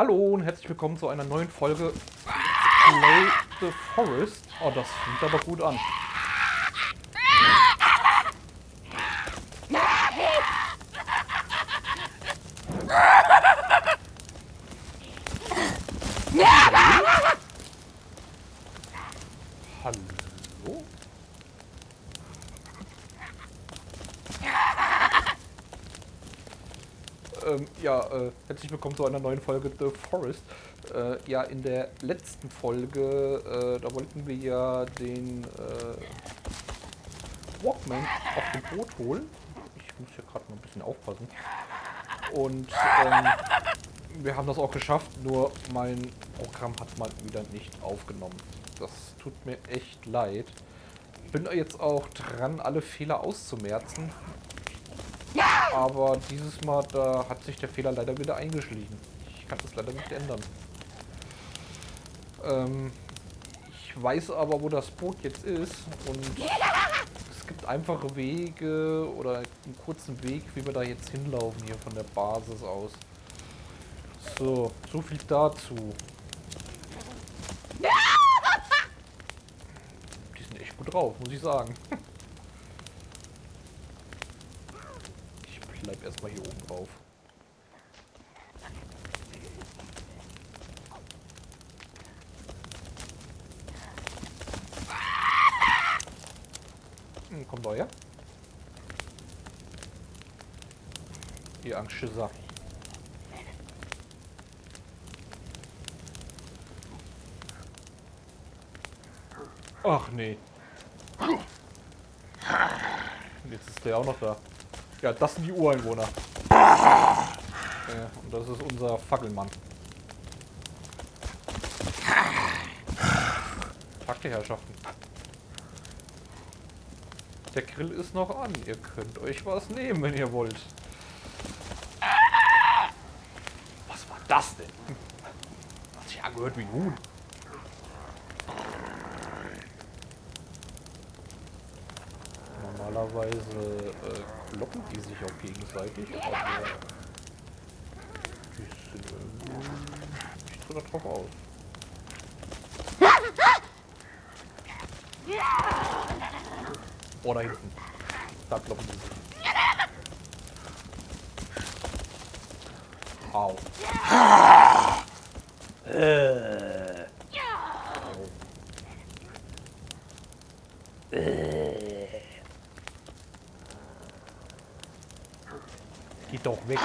Hallo und herzlich willkommen zu einer neuen Folge Play the Forest. Oh, das fängt aber gut an. Hallo? Ähm, ja, äh, herzlich willkommen zu einer neuen Folge The Forest. Äh, ja, in der letzten Folge, äh, da wollten wir ja den äh, Walkman auf dem Boot holen. Ich muss hier gerade mal ein bisschen aufpassen. Und ähm, wir haben das auch geschafft, nur mein Programm hat mal wieder nicht aufgenommen. Das tut mir echt leid. Bin jetzt auch dran, alle Fehler auszumerzen. Aber dieses Mal, da hat sich der Fehler leider wieder eingeschlichen. Ich kann das leider nicht ändern. Ähm, ich weiß aber, wo das Boot jetzt ist und es gibt einfache Wege oder einen kurzen Weg, wie wir da jetzt hinlaufen hier von der Basis aus. So, so viel dazu. Die sind echt gut drauf, muss ich sagen. Ich bleib erstmal hier oben drauf. Hm, kommt euer. Ihr Angstschisser. Ach nee. Jetzt ist der auch noch da. Ja, das sind die Ureinwohner. Ja, und das ist unser Fackelmann. Tag, Herrschaften. Der Grill ist noch an. Ihr könnt euch was nehmen, wenn ihr wollt. Was war das denn? Hat sich angehört wie ein Huhn. Äh, kloppen die sich auch gegenseitig, aber die sind so darauf aus. Oh, da hinten. Da kloppen die sich. Au. Äh. Au. Geht doch weg.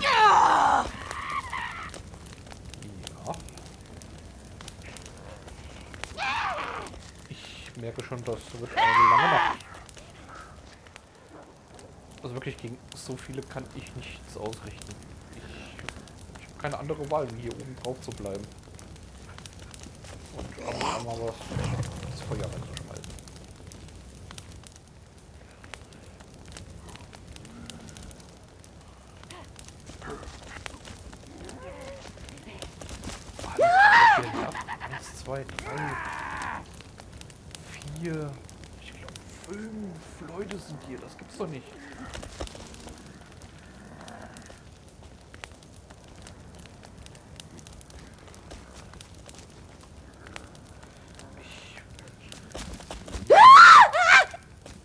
Ja. Ich merke schon, das wird eine lange Nacht. Also wirklich gegen so viele kann ich nichts ausrichten. Ich, ich habe keine andere Wahl, wie hier oben drauf zu bleiben. Und ab und an mal was das Feuer reinzuschmeißen. Ja. Eins, zwei, drei, vier, ich glaube fünf Leute sind hier. Das gibt's doch nicht.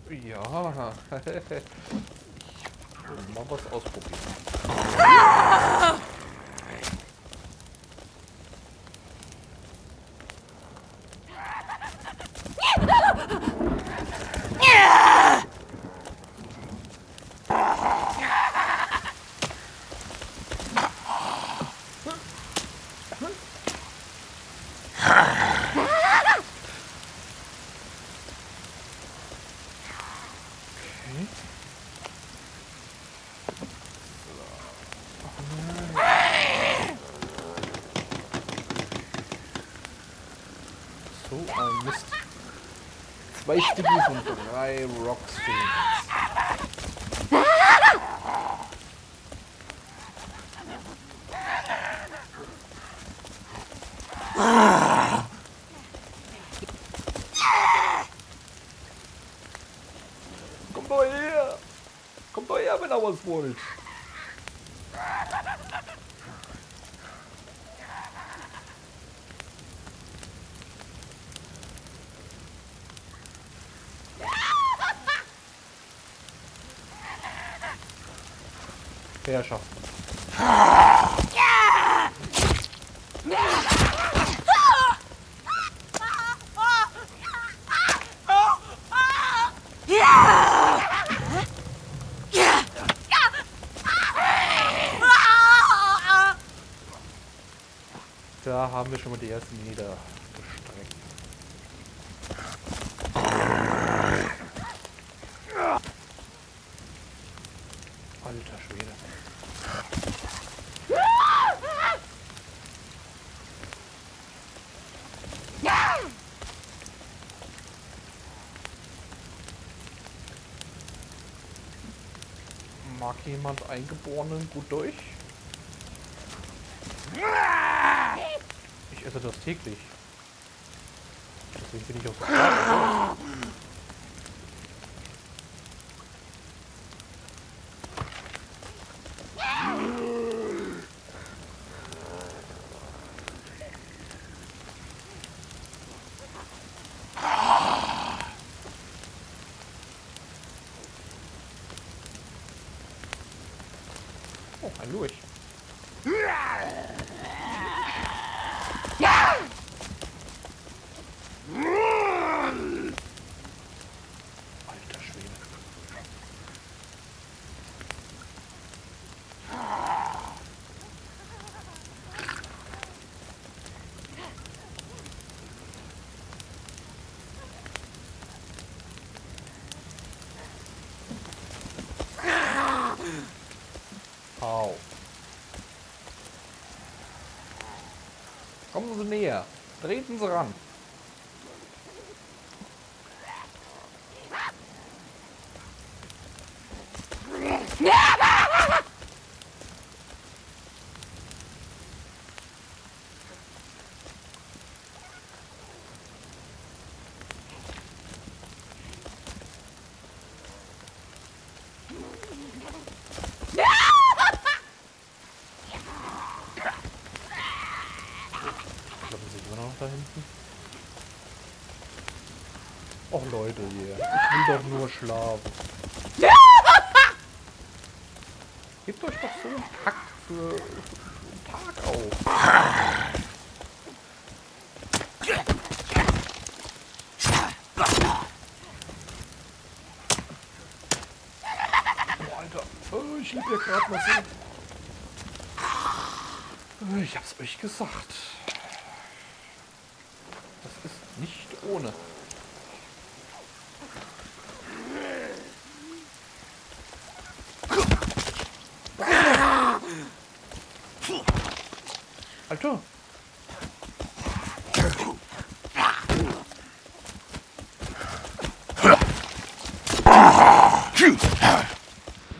Ich- Ja. ich will Oh, I missed. By sticky something. I rock sticky. Kommt doch her! Kommt doch her, wenn er was wollt! Herrschaften. Da haben wir schon mal die ersten niedergestreckt. Alter Schwede. Mag jemand Eingeborenen gut durch? Ich esse das täglich. Deswegen bin ich auch so stark. Oh, ein Lurch. Alter Schwede. Au. Kommen Sie näher. Treten Sie ran. Kloppen Sie immer noch da hinten? Och Leute hier. Ich will doch nur schlafen. Gebt euch doch so einen Pack für, für einen Tag auf. Oh, Alter. Oh, ich lieb ja gerade mal so. Oh, Ich hab's euch gesagt. Das ist nicht ohne.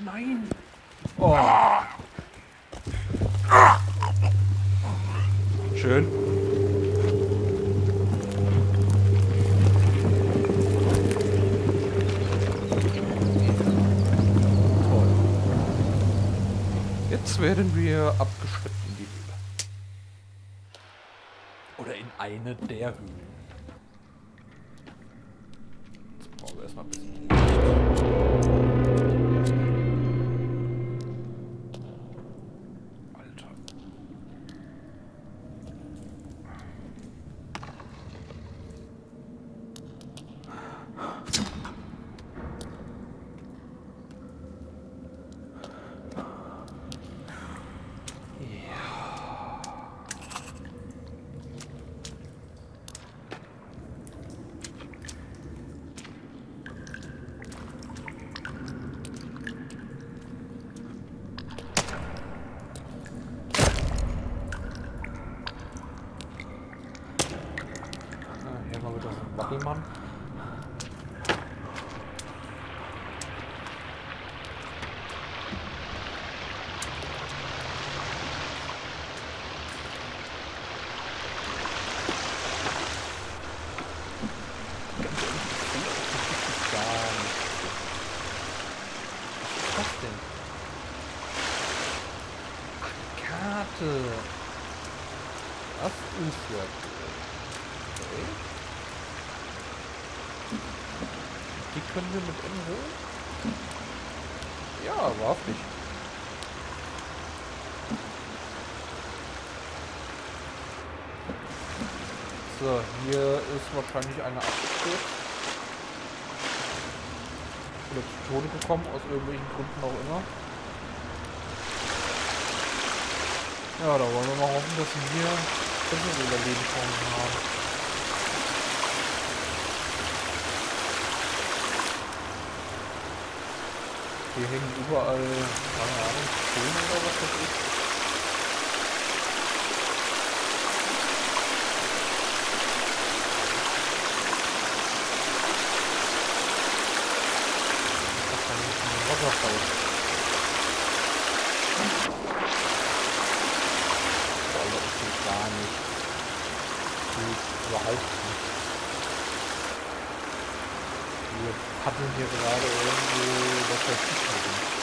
Nein. Oh. Jetzt werden wir abgeschleppt in die Höhle. Oder in eine der Höhlen. Jetzt brauchen wir erstmal ein bisschen. Licht. Alter. Ah, hier haben wir wieder so einen Wackelmann. Gar nicht. Was ist das denn? Schießpferd. Okay. Die können wir mit N holen? Ja, wahrhaftig. So, hier ist wahrscheinlich eine abgestürzt. Zu Tode gekommen, aus irgendwelchen Gründen auch immer. Ja, da wollen wir mal hoffen, dass wir bessere Überlebenschancen haben. Hier hängen überall, keine Ahnung, Filme oder was das ist. Wasserfall. überhaupt nicht. Wir paddeln hier gerade irgendwo was weiß ich herum.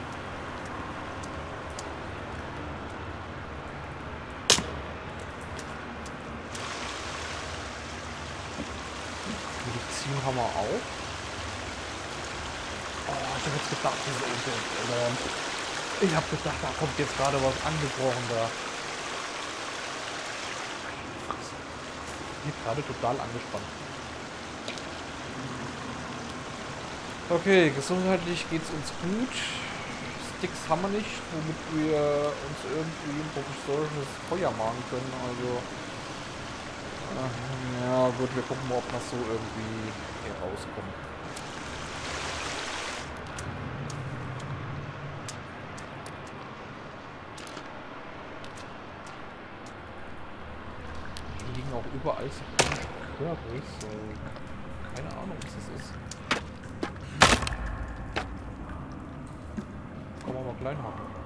haben wir auch. Oh, ich habe jetzt gedacht, diese Alarm. Ich habe gedacht, da kommt jetzt gerade was angebrochen da. Bin gerade total angespannt. Okay, gesundheitlich geht es uns gut. Sticks haben wir nicht, womit wir uns irgendwie ein professorisches Feuer machen können. Also ja gut, wir gucken mal, ob wir so irgendwie hier rauskommen. Hier liegen auch überall so Kürbis, so keine Ahnung, was das ist. Kann man mal klein machen.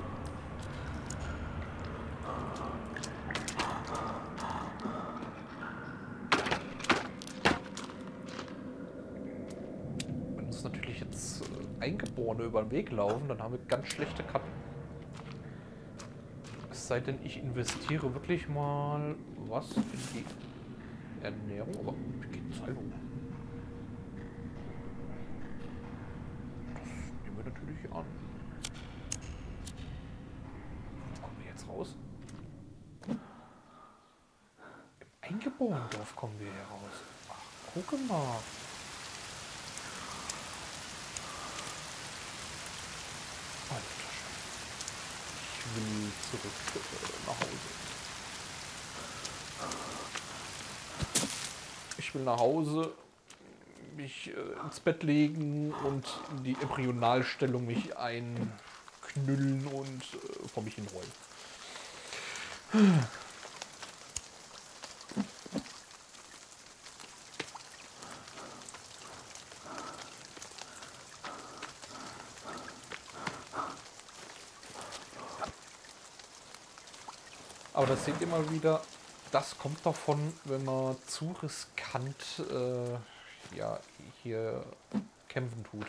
Eingeborene über den Weg laufen, dann haben wir ganz schlechte Karten. Es sei denn, ich investiere wirklich mal was in die Ernährung, aber wie geht Zahlung? Das nehmen wir natürlich an. Wo kommen wir jetzt raus? Im Eingeborenen-Dorf kommen wir hier raus. Ach, gucke mal. Will zurück äh, nach Hause. Ich will nach Hause, mich äh, ins Bett legen und in die Embryonalstellung mich einknüllen und äh, vor mich hinrollen. Aber das seht ihr mal wieder, das kommt davon, wenn man zu riskant äh, ja, hier kämpfen tut.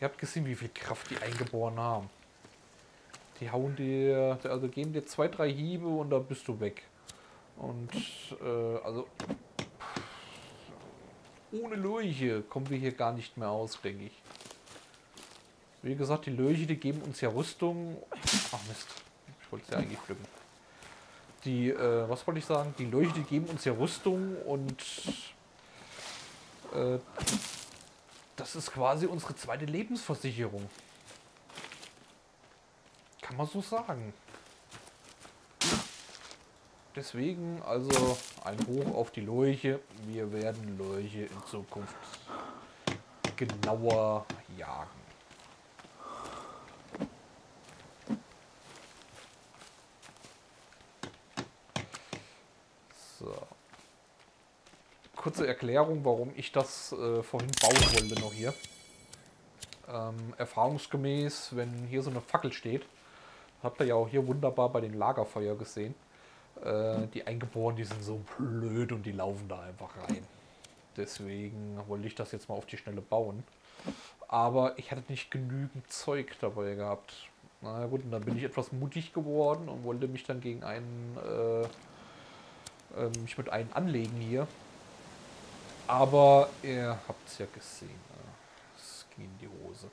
Ihr habt gesehen, wie viel Kraft die Eingeborenen haben. Die hauen dir, also geben dir zwei, drei Hiebe und dann bist du weg. Und äh, also ohne Lurche kommen wir hier gar nicht mehr aus, denke ich. Wie gesagt, die Lurche, die geben uns ja Rüstung. Ach Mist. Wollte es eigentlich pflücken. Die, äh, was wollte ich sagen? Die die geben uns ja Rüstung und äh, das ist quasi unsere zweite Lebensversicherung. Kann man so sagen. deswegen also ein Hoch auf die Leuche. Wir werden Leuche in Zukunft genauer jagen. So. Kurze Erklärung, warum ich das äh, vorhin bauen wollte noch hier. Ähm, erfahrungsgemäß, wenn hier so eine Fackel steht, habt ihr ja auch hier wunderbar bei den Lagerfeuer gesehen, äh, die Eingeborenen, die sind so blöd und die laufen da einfach rein. Deswegen wollte ich das jetzt mal auf die Schnelle bauen. Aber ich hatte nicht genügend Zeug dabei gehabt. Na gut, und dann bin ich etwas mutig geworden und wollte mich dann gegen einen, äh, äh, mich mit einem anlegen hier. Aber ihr habt es ja gesehen. Es ging in die Hose.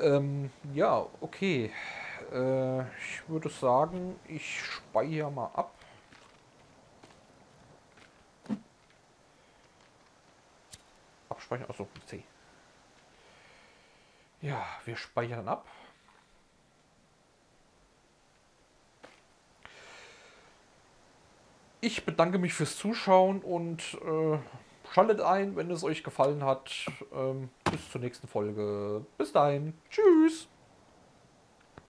Ähm, ja, okay. Äh, ich würde sagen, ich speichere mal ab. Abspeichern, achso, C. Ja, wir speichern ab. Ich bedanke mich fürs Zuschauen und äh, schaltet ein, wenn es euch gefallen hat. Ähm, bis zur nächsten Folge. Bis dahin. Tschüss.